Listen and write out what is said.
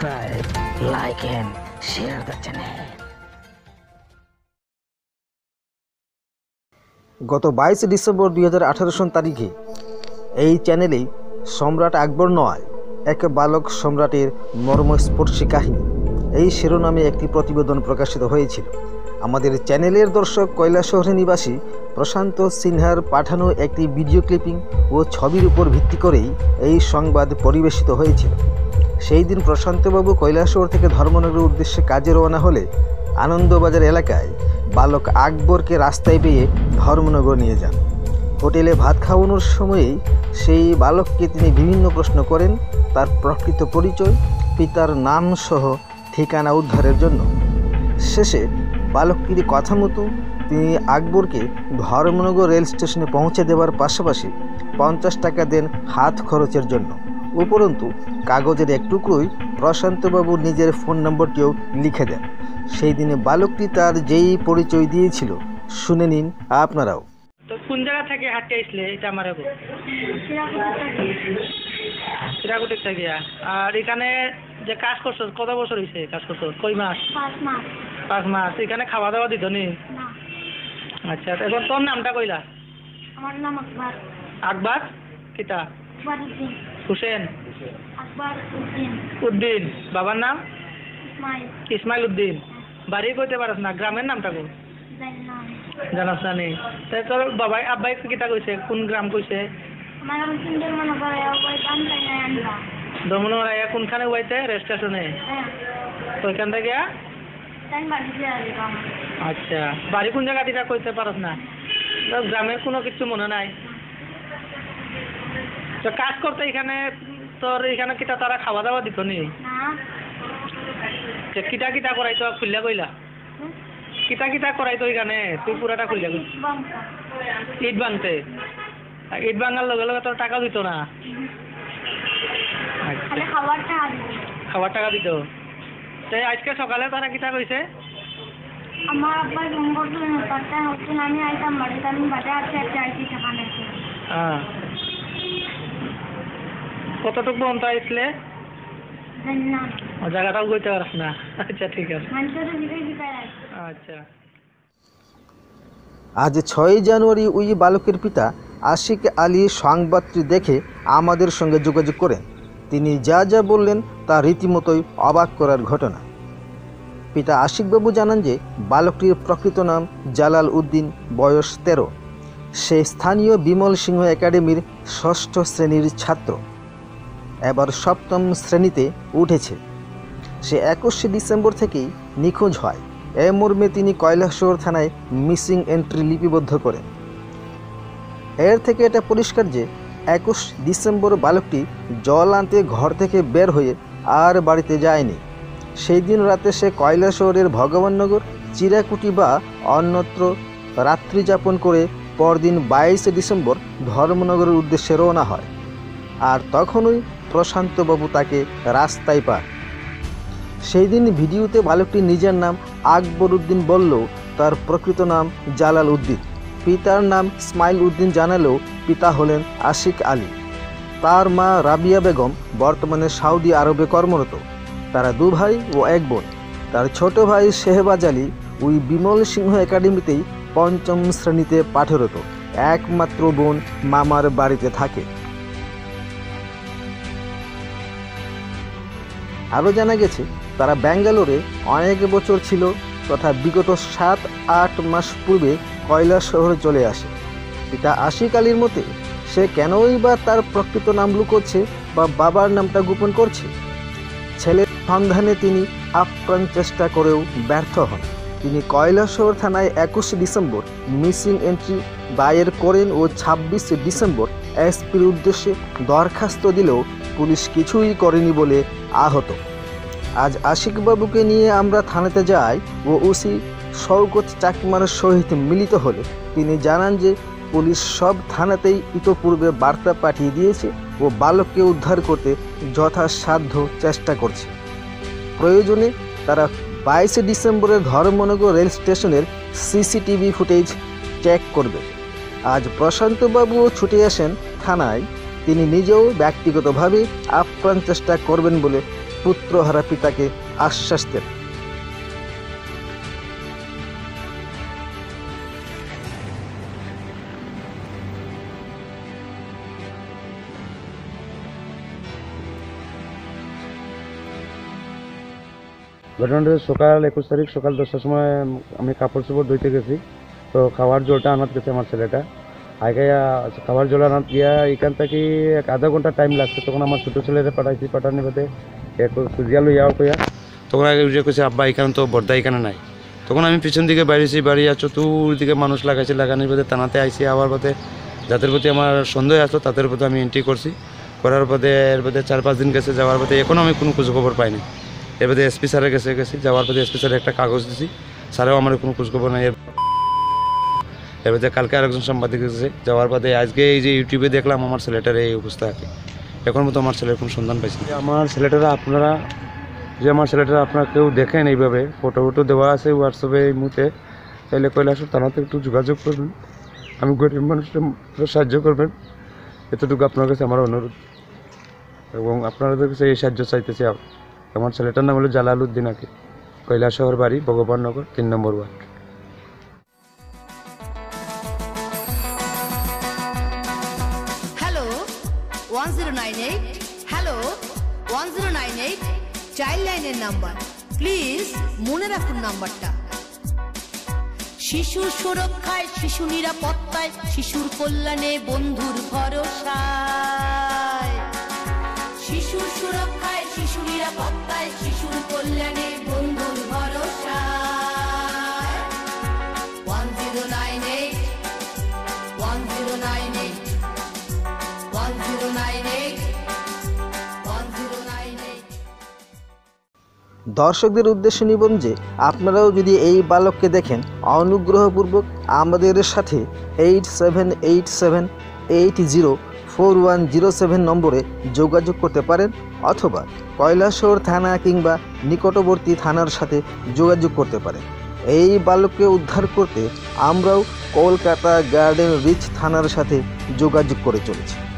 subscribe, like and share the channel. গত বাইশে December দুই হাজার আঠারো সন তারিখে এই চ্যানেলেই সম্রাট আকবর নয় এক বালক সম্রাটের মর্মস্পর্শী কাহিনী। এই শিরোনামে একটি প্রতিবেদন প্রকাশিত হয়েছিল। আমাদের চ্যানেলের দর্শক কৈলাসহরে নিবাসী প্রশান্ত সিনহার পাঠানো একটি ভিডিও ক্লিপিং ও ছবির উপর ভিত্তি করেই এই সংবাদ পরিবেশিত হয়েছিল। সেই দিন প্রশান্তবাবু কৈলাসহর থেকে ধর্মনগরের উদ্দেশ্যে কাজে রওনা হলে আনন্দবাজার এলাকায় বালক আকবরকে রাস্তায় পেয়ে ধর্মনগর নিয়ে যান। হোটেলে ভাত খাওয়ানোর সময়েই সেই বালককে তিনি বিভিন্ন প্রশ্ন করেন, তার প্রকৃত পরিচয়, পিতার নাম সহ ঠিকানা উদ্ধারের জন্য। শেষে বালকটির কথা মতো তিনি আকবরকে ধর্মনগর রেল স্টেশনে পৌঁছে দেওয়ার পাশাপাশি পঞ্চাশ টাকা দেন হাত খরচের জন্য। উপরন্তু কাগজের এক টুকরোই প্রশান্তবাবু নিজের ফোন নম্বরটিও লিখে দেন। সেই দিনে বালকটি তার যেই পরিচয় দিয়েছিল শুনে নিন আপনারাও। তো কোন জায়গা থেকে হাঁটতে আসলে? এটা আমার এখন চিরাকুটির থেকে। আর এখানে যে কাজ করছ কত বছর হয়েছে কাজ করছ? কই মাস? পাঁচ মাস। এখানে খাওয়া দাওয়া দিত নি? আচ্ছা তো এখন তোর নামটা কইলা? আমার নাম আকবর। আকবর? কিতা? হুসেন। উদ্দিন। উদ্দিন। বাবার নাম? ইসমাইল। উদ্দিন। বাড়ি কইতে পারস না। গ্রামের নামটা কো জানাস না নি তাই তোর বাবাই আব্বাই কিতা কইছে? কোন গ্রাম কইছে? আমার এখন সুন্দর মনে করে ওই দাম চাই না আনবা দমন রায়া কোনখানে উইতে রেল স্টেশনে হ্যাঁ ওইখান থেকে আচ্ছা। বাড়ি কোন জায়গা দিটা কইতে পারস না? গ্রামের কোনো কিছু মনে নাই। তো কাজ করতে এখানে তোর এখানে কিটা তারা খাওয়া দাওয়া দিত নি? কিটা কিটা করাইতো খুললা কইলা? কিটা কিটা করাইতো এখানে? তুই পুরাটা খুললা ইট ভাঙতে ইট ভাঙার লগে লগে তোর টাকা দিত না? খালি আচ্ছা। খাবার টাকা দিত? তাই আজকে সকালে তারা কিটা কইছে? আমার আব্বার ফোন করতো হচ্ছে আমি আইতাম বাড়িতে আমি আসতে আসতে আইসি টাকা নেছে হ্যাঁ কতটুকু জায়গাটাও কইতে পারস না। আচ্ছা ঠিক আছে। আচ্ছা। আজ ছয়ই জানুয়ারি ওই বালকের পিতা আশিক আলী সংবাদটি দেখে আমাদের সঙ্গে যোগাযোগ করেন। তিনি যা যা বললেন তা রীতিমতোই অবাক করার ঘটনা। পিতা আশিকবাবু জানান যে বালকটির প্রকৃত নাম জালাল উদ্দিন বয়স তেরো। সে স্থানীয় বিমল সিংহ একাডেমির ষষ্ঠ শ্রেণির ছাত্র। এবার সপ্তম শ্রেণীতে উঠেছে। সে একুশে ডিসেম্বর থেকেই নিখোঁজ হয়। এ মর্মে তিনি কয়লাশহর থানায় মিসিং এন্ট্রি লিপিবদ্ধ করেন। এর থেকে এটা পরিষ্কার যে একুশ ডিসেম্বর বালকটি জল আনতে ঘর থেকে বের হয়ে আর বাড়িতে যায়নি। সেই দিন রাতে সে কৈলাসহরের ভগবাননগর, চিরাকুটি বা অন্যত্র রাত্রি যাপন করে পরদিন বাইশে ডিসেম্বর ধর্মনগরের উদ্দেশ্যে রওনা হয়। আর তখনই প্রশান্তবাবু তাকে রাস্তায় পান। সেই দিন ভিডিওতে বালকটি নিজের নাম আকবর উদ্দিন বললেও তার প্রকৃত নাম জালাল উদ্দিন পিতার নাম স্মাইল উদ্দিন জানালেও পিতা হলেন আশিক আলী। তার মা রাবিয়া বেগম বর্তমানে সৌদি আরবে কর্মরত। তারা দু ভাই ও এক বোন। তার ছোট ভাই শেহবাজ আলী ওই বিমল সিংহ একাডেমিতেই পঞ্চম শ্রেণীতে পাঠরত। একমাত্র বোন মামার বাড়িতে থাকে। আরও জানা গেছে, তারা ব্যাঙ্গালোরে অনেক বছর ছিল তথা বিগত সাত, আট মাস পূর্বে কয়লা শহরে চলে আসে। পিতা আশিক আলীর মতে, সে কেনই বা তার প্রকৃত নাম লুকোচ্ছে বা বাবার নামটা গোপন করছে? ছেলের সন্ধানে তিনি আপ্রাণ চেষ্টা করেও ব্যর্থ হন। তিনি কয়লাশহর থানায় একুশে ডিসেম্বর মিসিং এন্ট্রি দায়ের করেন ও ছাব্বিশে ডিসেম্বর এসপির উদ্দেশ্যে দরখাস্ত দিলেও পুলিশ কিছুই করেনি বলে আহত। আজ আশিকবাবুকে নিয়ে আমরা থানাতে যাই ও ওসি শওকত চাকমার সহিত মিলিত হলে তিনি জানান যে পুলিশ সব থানাতেই ইতোপূর্বে বার্তা পাঠিয়ে দিয়েছে ও বালককে উদ্ধার করতে যথাসাধ্য চেষ্টা করছে। প্রয়োজনে তারা বাইশে ডিসেম্বরে ধর্মনগর রেল স্টেশনের সিসিটিভি ফুটেজ চেক করবে। আজ প্রশান্তবাবুও ছুটে আসেন থানায়। তিনি নিজেও ব্যক্তিগতভাবে আপ্রাণ চেষ্টা করবেন বলে পুত্রহারা পিতাকে আশ্বাস দেন। ঘটনাটা সকাল একুশ তারিখ সকাল দশটার সময় আমি কাপড় চোপড় ধুইতে গেছি। তো খাওয়ার জলটা আনাত গেছে আমার ছেলেটা। আগে খাবার জল আনাত গিয়া এখান থেকে এক আধা ঘণ্টা টাইম লাগছে। তখন আমার ছোটো ছেলেরা পাঠাইছি, পাঠানোর বাদে সুজিয়া লইয়াও কইয়া। তখন আগে যে কইছে, আব্বা, এখানে তো বর্দা এখানে নাই। তখন আমি পিছন দিকে বাড়িছি বাড়ি আর চতুর্দিকে মানুষ লাগাইছি, লাগানোর বাদে টানাতে আইসি আবার বাদে যাদের প্রতি আমার সন্দেহ আসতো তাদের প্রতি আমি এন্ট্রি করছি। করার বাদে এর বাদে চার পাঁচ দিন গেছে, যাওয়ার বাদে এখনও আমি কোনো খোঁজখবর পাইনি এর বাদে এসপি স্যারের কাছে গেছি, যাওয়ার পরে এসপি স্যারের একটা কাগজ দিছি। স্যারেও আমার কোনো খোঁজখবর নাই। এর বাদে কালকে আরেকজন সাংবাদিক এসেছে, যাওয়ার বাদে আজকে এই যে ইউটিউবে দেখলাম আমার ছেলেটার এই অবস্থা। আছে এখন মতো আমার ছেলের কোনো সন্ধান পাইছি আমার ছেলেটারা আপনারা, যে আমার ছেলেটারা আপনারা কেউ দেখেন এইভাবে ফটো ফটো দেওয়া আছে হোয়াটসঅ্যাপে এই মুহূর্তে, তাইলে কৈলাসের থানাতে একটু যোগাযোগ করবেন। আমি গরিব মানুষটা সাহায্য করবেন। এতটুকু আপনার কাছে আমার অনুরোধ। এবং আপনাদের কাছে এই সাহায্য চাইতেছি আমার ছেলেটার নাম হলো জালাল উদ্দিন আকি। কৈলাসহর বাড়ি, ভগবাননগর, তিন নম্বর ward. One zero nine eight child লাইনের নাম্বার প্লিজ মনে রাখুন নাম্বারটা শিশু সুরক্ষায়, শিশু নিরাপত্তায়, শিশুর কল্যাণে, বন্ধুর ভরসায়। শিশুর সুরক্ষায়, শিশু নিরাপত্তায়, শিশুর কল্যাণে, বন্ধুর দর্শকদের উদ্দেশ্যে নিবেদন যে আপনারাও যদি এই বালককে দেখেন, অনুগ্রহপূর্বক আমাদের সাথে eight seven eight seven eight zero four one zero seven নম্বরে যোগাযোগ করতে পারেন অথবা কৈলাসহর থানা কিংবা নিকটবর্তী থানার সাথে যোগাযোগ করতে পারেন। এই বালককে উদ্ধার করতে আমরাও কলকাতা গার্ডেন রিচ থানার সাথে যোগাযোগ করে চলেছি।